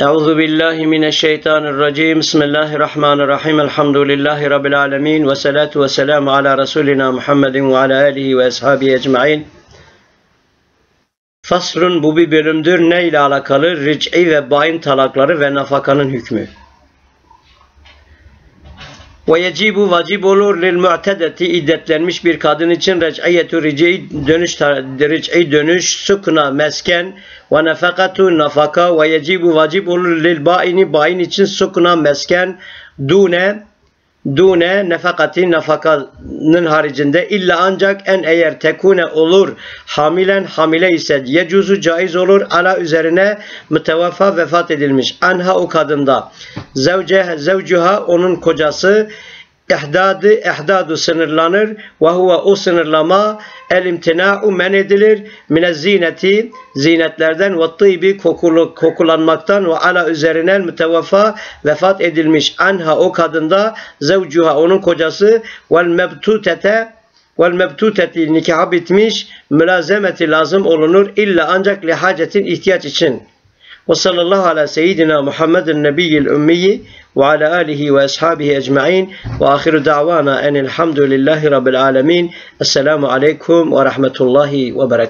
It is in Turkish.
Euzu billahi mineşşeytanirracim. Bismillahirrahmanirrahim. Elhamdülillahi rabbil alamin ve salatu ve selam ala resulina Muhammedin ve ala alihi ve ashabihi ecmaîn. Faslun bu bir bölümdür. Ne ile alakalı? Ric'i ve bayin talakları ve nafakanın hükmü. Ve yecibu vacip olur. lil mu'tedeti iddetlenmiş bir kadın için rec'iyetu ric'i dönüş ric'i dönüş sukna mesken. ve nefakatu nafaka ve yecibu vacip olur. lil baini bain için sukna mesken. dune dune nefakati nafakanın haricinde. İlla ancak en eğer tekune olur hamilen hamile ise yecuzu caiz olur ala üzerine mütevaffa vefat edilmiş. Anha o kadında. Zevce zevcuha onun kocası ihdadı ihdadu sınırlanır ve huve o sınırlama el imtina'u men edilir mine zineti zinetlerden ve tıybi kokulu, kokulanmaktan ve ala üzerine mütevaffa vefat edilmiş anha o kadında zevcuha onun kocası vel mebtutete vel mebtuteti nikaha bitmiş mülazemeti lazım olunur illa ancak lihacetin ihtiyaç için. Ve sallallahu ala seyyidina Muhammedin nebiyyil ümmiyi ve ala alihi ve ashabihi ecma'in ve ahiru da'vana enilhamdülillahi rabbil alemin. Esselamu aleyküm ve rahmetullahi ve berekatuhu.